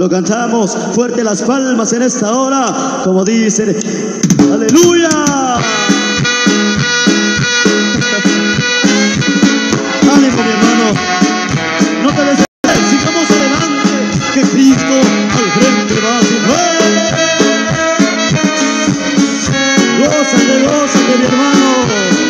Lo cantamos fuerte las palmas en esta hora, como dicen, aleluya. Ánimo mi hermano, no te desesperes, sigamos adelante, que Cristo al frente va sin fe. Gózate, gózate mi hermano.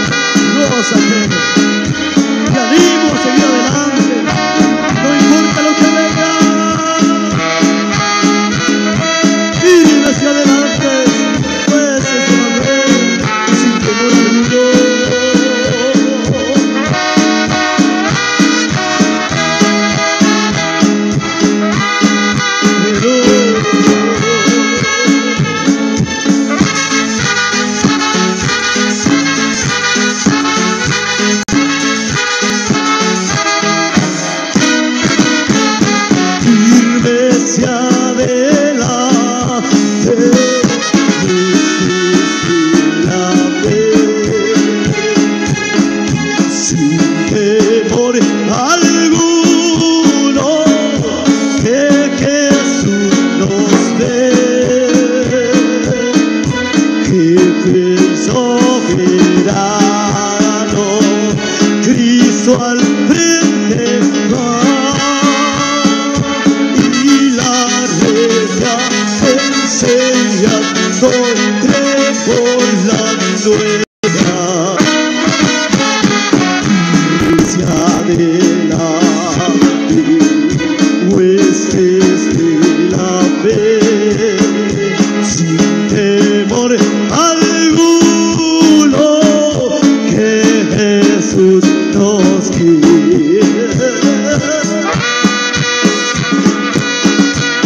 Gózate. Te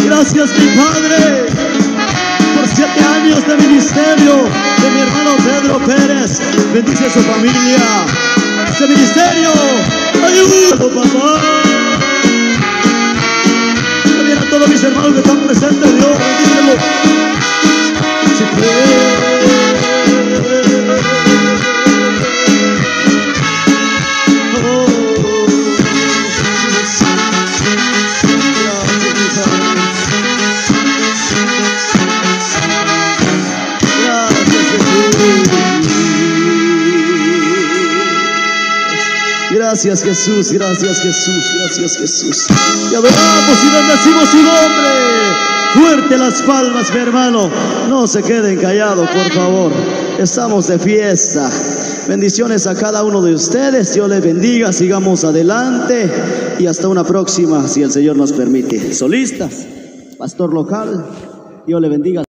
Gracias mi Padre por siete años de ministerio de mi hermano Pedro Pérez. Bendice a su familia. Este ministerio, ayúdalo papá. También a todos mis hermanos que están presentes, Dios, bendícelo. Gracias Jesús, gracias Jesús, gracias Jesús. Te adoramos y bendecimos su nombre. Fuerte las palmas, mi hermano. No se queden callados, por favor. Estamos de fiesta. Bendiciones a cada uno de ustedes. Dios les bendiga. Sigamos adelante. Y hasta una próxima, si el Señor nos permite. Solistas, pastor local. Dios le bendiga.